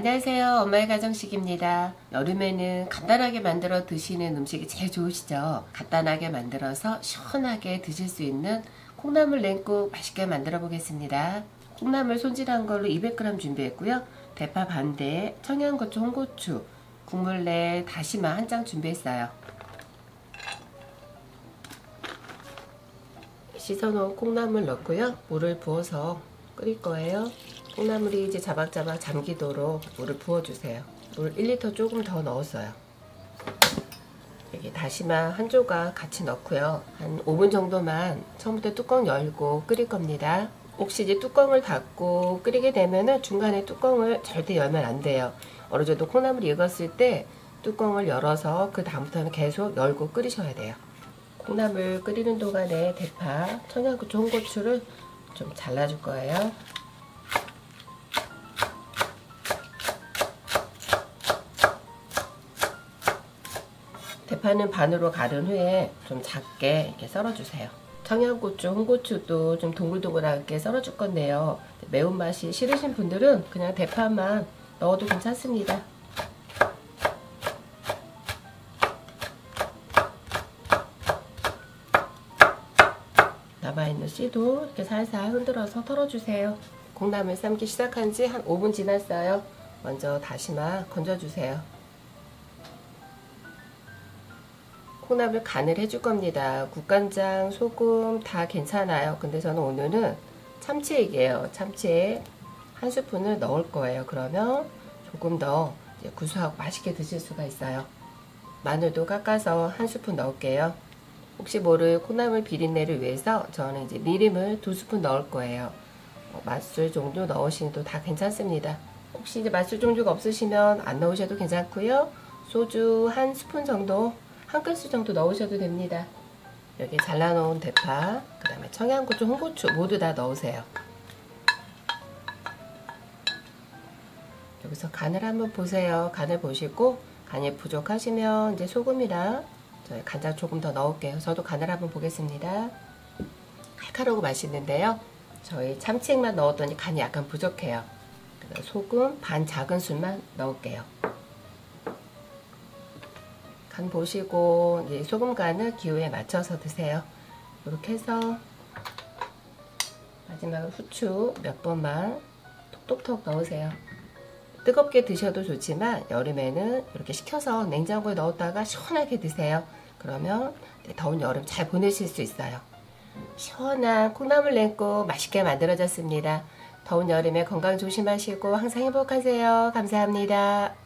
안녕하세요. 엄마의 가정식입니다. 여름에는 간단하게 만들어 드시는 음식이 제일 좋으시죠? 간단하게 만들어서 시원하게 드실 수 있는 콩나물 냉국 맛있게 만들어 보겠습니다. 콩나물 손질한 걸로 200g 준비했고요. 대파 반대, 청양고추, 홍고추, 국물 내 다시마 한 장 준비했어요. 씻어놓은 콩나물 넣고요. 물을 부어서 끓일 거예요. 콩나물이 이제 자박자박 잠기도록 물을 부어주세요. 물 1리터 조금 더 넣었어요. 여기 다시마 한 조각 같이 넣고요. 한 5분 정도만 처음부터 뚜껑 열고 끓일 겁니다. 혹시 이제 뚜껑을 닫고 끓이게 되면은 중간에 뚜껑을 절대 열면 안 돼요. 어느 정도 콩나물이 익었을 때 뚜껑을 열어서 그 다음부터는 계속 열고 끓이셔야 돼요. 콩나물 끓이는 동안에 대파, 청양고추, 홍고추를 좀 잘라줄 거예요. 대파는 반으로 가른 후에 좀 작게 이렇게 썰어주세요. 청양고추, 홍고추도 좀 동글동글하게 썰어줄 건데요. 매운맛이 싫으신 분들은 그냥 대파만 넣어도 괜찮습니다. 남아있는 씨도 이렇게 살살 흔들어서 털어주세요. 콩나물 삶기 시작한 지 한 5분 지났어요. 먼저 다시마 건져주세요. 콩나물 간을 해줄 겁니다. 국간장, 소금 다 괜찮아요. 근데 저는 오늘은 참치액이에요. 참치액 한 스푼을 넣을 거예요. 그러면 조금 더 구수하고 맛있게 드실 수가 있어요. 마늘도 깎아서 한 스푼 넣을게요. 혹시 모를 콩나물 비린내를 위해서 저는 이제 미림을 두 스푼 넣을 거예요. 어, 맛술 종류 넣으시도 다 괜찮습니다. 혹시 이제 맛술 종류가 없으시면 안 넣으셔도 괜찮고요. 소주 한 스푼 정도 한 큰술 정도 넣으셔도 됩니다. 여기 잘라놓은 대파, 그 다음에 청양고추, 홍고추 모두 다 넣으세요. 여기서 간을 한번 보세요. 간을 보시고 간이 부족하시면 이제 소금이랑 저희 간장 조금 더 넣을게요. 저도 간을 한번 보겠습니다. 칼칼하고 맛있는데요. 저희 참치액만 넣었더니 간이 약간 부족해요. 소금 반 작은 술만 넣을게요. 간 보시고 소금 간을 기호에 맞춰서 드세요. 이렇게 해서 마지막으로 후추 몇 번만 톡톡톡 넣으세요. 뜨겁게 드셔도 좋지만 여름에는 이렇게 식혀서 냉장고에 넣었다가 시원하게 드세요. 그러면 더운 여름 잘 보내실 수 있어요. 시원한 콩나물 냉국 맛있게 만들어졌습니다. 더운 여름에 건강 조심하시고 항상 행복하세요. 감사합니다.